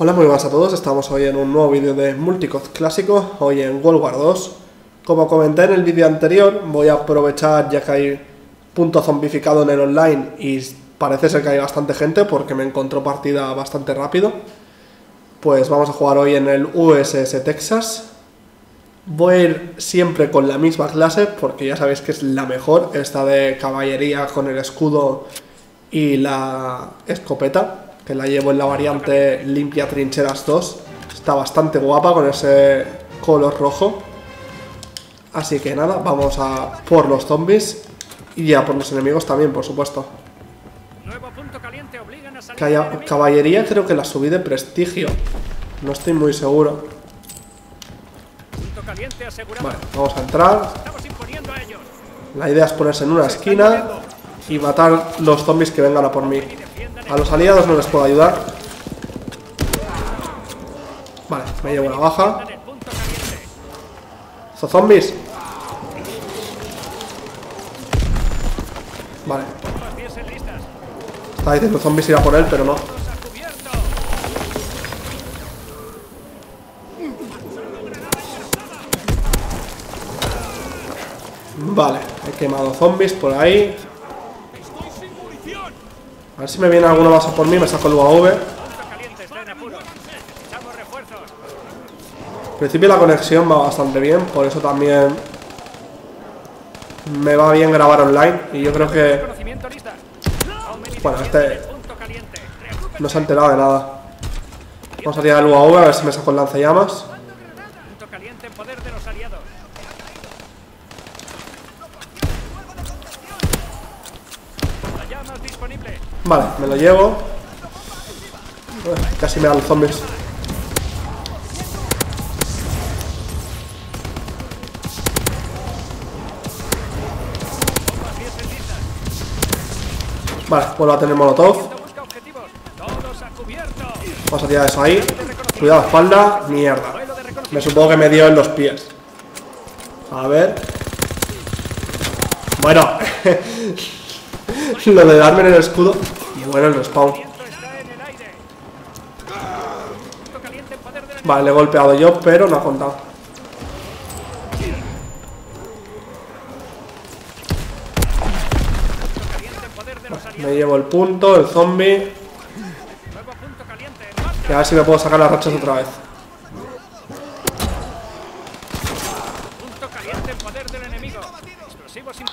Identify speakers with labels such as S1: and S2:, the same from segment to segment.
S1: Hola, muy buenas a todos. Estamos hoy en un nuevo vídeo de Multicod clásico, hoy en World War 2. Como comenté en el vídeo anterior, voy a aprovechar ya que hay punto zombificado en el online y parece ser que hay bastante gente porque me encontró partida bastante rápido. Pues vamos a jugar hoy en el USS Texas. Voy a ir siempre con la misma clase porque ya sabéis que es la mejor, esta de caballería con el escudo y la escopeta que la llevo en la variante Limpia Trincheras 2. Está bastante guapa con ese color rojo. Así que nada, vamos a por los zombies y ya por los enemigos también, por supuesto. caballería creo que la subí de prestigio. No estoy muy seguro. Vale, vamos a entrar. La idea es ponerse en una esquina y matar los zombies que vengan a por mí. A los aliados no les puedo ayudar. Vale, me llevo la baja. ¿Son zombies? Vale. Estaba diciendo zombies ir a por él, pero no. Vale, he quemado zombies por ahí. A ver si me viene alguno más a por mí, me saco el UAV. En principio la conexión va bastante bien, por eso también me va bien grabar online. Y yo creo que... Bueno, este no se ha enterado de nada. Vamos a tirar el UAV a ver si me saco el lanzallamas. Vale, me lo llevo. Casi me dan los zombies. Vale, vuelvo a tener molotov. Vamos a tirar eso ahí. Cuidado, espalda. Mierda. Me supongo que me dio en los pies. A ver. Bueno. Lo de darme en el escudo. Y bueno, el respawn. Vale, le he golpeado yo, pero no ha contado. me llevo el punto, el zombie. Y a ver si me puedo sacar las rachas otra vez.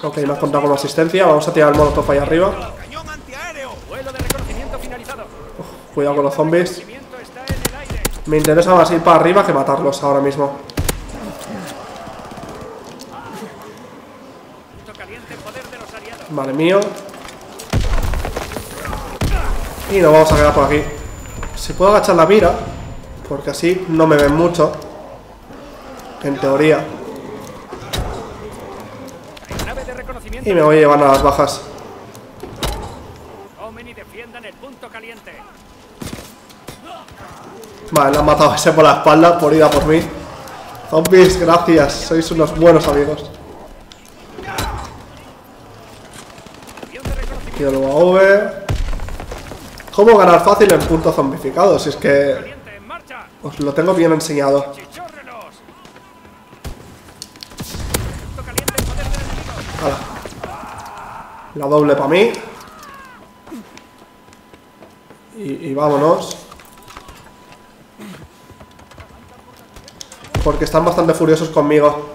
S1: Ok, me has contado con asistencia. Vamos a tirar el molotov ahí arriba. Cuidado con los zombies. Me interesa más ir para arriba que matarlos ahora mismo. Vale, mío. Y nos vamos a quedar por aquí. Si puedo agachar la mira, porque así no me ven mucho. En teoría. Y me voy llevando a las bajas. Vale, le han matado ese por la espalda por ir a por mí. Zombies, gracias. Sois unos buenos amigos. Quiero el UAV. ¿Cómo ganar fácil en punto zombificado? Si es que... Os lo tengo bien enseñado. La doble para mí. Y, vámonos. Porque están bastante furiosos conmigo.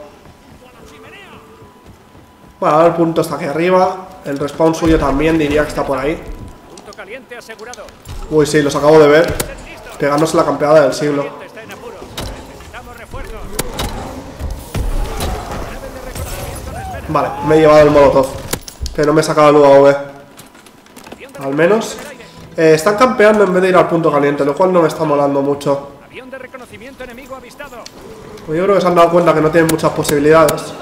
S1: Bueno, ahora el punto está aquí arriba. El respawn suyo también diría que está por ahí. Uy, sí, los acabo de ver. Pegándose la campeada del siglo. Vale, me he llevado el molotov. Que no me he sacado el UAV. Al menos. Eh, están campeando en vez de ir al punto caliente, lo cual no me está molando mucho. Pues yo creo que se han dado cuenta que no tienen muchas posibilidades.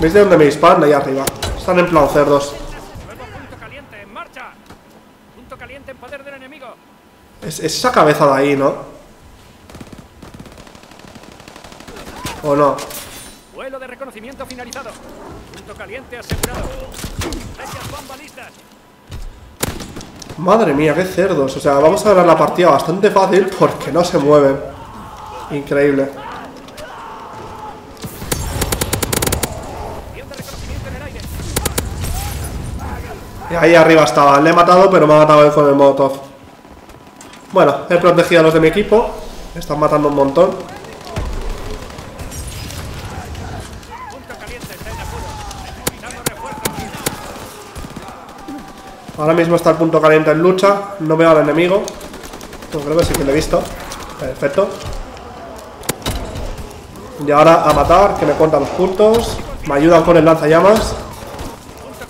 S1: ¿Veis de dónde me disparan? Ahí arriba. Están en plan cerdos. Es, es esa cabeza de ahí, ¿no? ¿O no?
S2: Punto de reconocimiento finalizado. Punto caliente asegurado. Flechas bomba listas.
S1: Madre mía, qué cerdos. O sea, vamos a ganar la partida bastante fácil porque no se mueven. Increíble. Y ahí arriba estaba. Le he matado, pero me ha matado él con el molotov. Bueno, he protegido a los de mi equipo. Están matando un montón. Ahora mismo está el punto caliente en lucha. No veo al enemigo. Pues creo que sí que lo he visto. Perfecto. Y ahora a matar, que me cuentan los puntos. Me ayudan con el lanzallamas.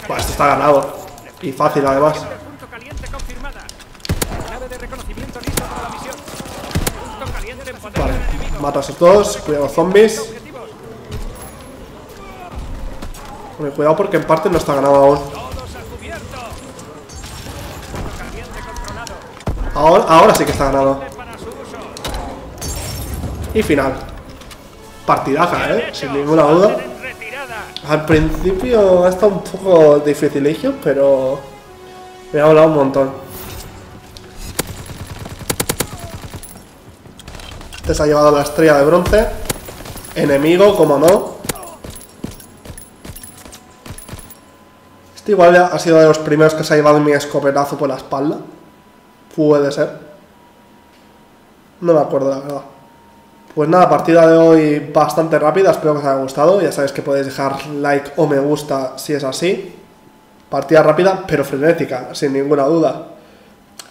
S1: Pues esto está ganado. Y fácil además. Vale, mato a esos dos. Cuidado zombies.
S2: Objetivos.
S1: Bueno, cuidado porque en parte no está ganado aún. Ahora, sí que está ganado. Y final. Partidaza, ¿eh? Sin ninguna duda. Al principio ha estado un poco dificilillo, pero me ha hablado un montón. Este se ha llevado la estrella de bronce. Enemigo, como no. Este igual ha sido de los primeros que se ha llevado mi escopetazo por la espalda. Puede ser. No me acuerdo, la verdad. Pues nada, partida de hoy bastante rápida, espero que os haya gustado. Ya sabéis que podéis dejar like o me gusta si es así. Partida rápida, pero frenética, sin ninguna duda.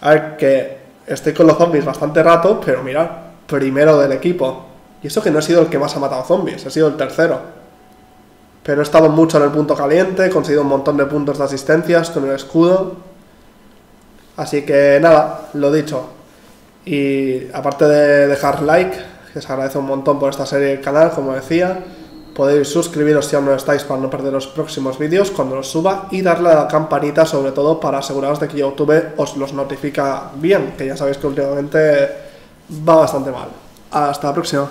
S1: A ver, que estoy con los zombies bastante rato, pero mirad, primero del equipo. Y eso que no he sido el que más ha matado zombies, he sido el tercero. Pero he estado mucho en el punto caliente, he conseguido un montón de puntos de asistencias con el escudo. Así que nada, lo dicho. Y aparte de dejar like, que os agradece un montón por esta serie del canal, como decía, podéis suscribiros si aún no estáis para no perder los próximos vídeos cuando los suba y darle a la campanita sobre todo para aseguraros de que YouTube os los notifica bien, que ya sabéis que últimamente va bastante mal. Hasta la próxima.